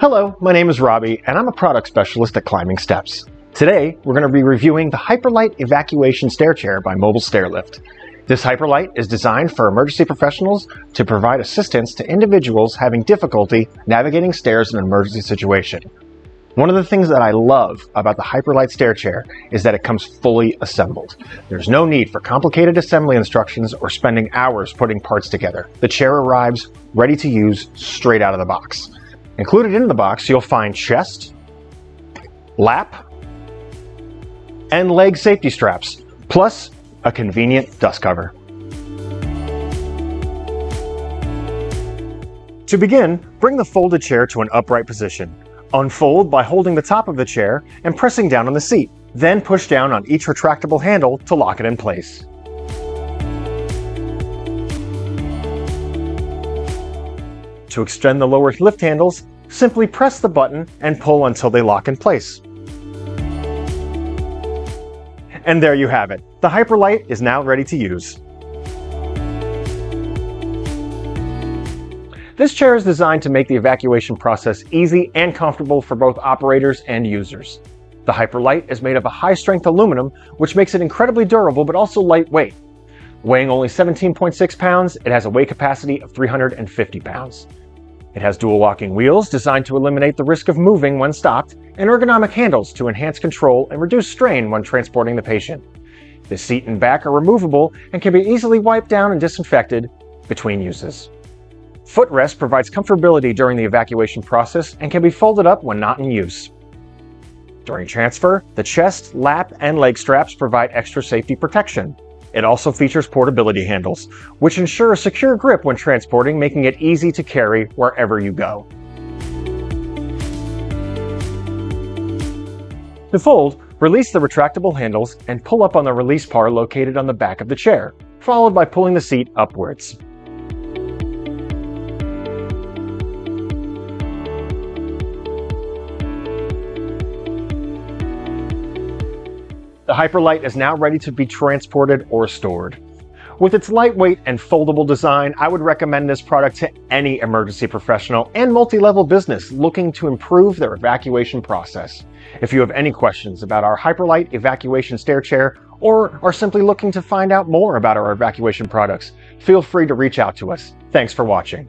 Hello, my name is Robbie, and I'm a product specialist at Climbing Steps. Today, we're going to be reviewing the Hyperlite Evacuation Stair Chair by Mobile Stairlift. This Hyperlite is designed for emergency professionals to provide assistance to individuals having difficulty navigating stairs in an emergency situation. One of the things that I love about the Hyperlite stair chair is that it comes fully assembled. There's no need for complicated assembly instructions or spending hours putting parts together. The chair arrives ready to use straight out of the box. Included in the box, you'll find chest, lap, and leg safety straps, plus a convenient dust cover. To begin, bring the folded chair to an upright position. Unfold by holding the top of the chair and pressing down on the seat. Then push down on each retractable handle to lock it in place. To extend the lower lift handles, simply press the button and pull until they lock in place. And there you have it. The Hyperlite is now ready to use. This chair is designed to make the evacuation process easy and comfortable for both operators and users. The Hyperlite is made of a high-strength aluminum, which makes it incredibly durable but also lightweight. Weighing only 17.6 pounds, it has a weight capacity of 350 pounds. It has dual locking wheels designed to eliminate the risk of moving when stopped, and ergonomic handles to enhance control and reduce strain when transporting the patient. The seat and back are removable and can be easily wiped down and disinfected between uses. Footrest provides comfortability during the evacuation process and can be folded up when not in use. During transfer, the chest, lap, and leg straps provide extra safety protection. It also features portability handles, which ensure a secure grip when transporting, making it easy to carry wherever you go. To fold, release the retractable handles and pull up on the release bar located on the back of the chair, followed by pulling the seat upwards. The Hyperlite is now ready to be transported or stored. With its lightweight and foldable design, I would recommend this product to any emergency professional and multi-level business looking to improve their evacuation process. If you have any questions about our Hyperlite evacuation stair chair or are simply looking to find out more about our evacuation products, feel free to reach out to us. Thanks for watching.